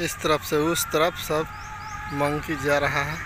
इस तरफ़ से उस तरफ़ सब मंकी जा रहा है।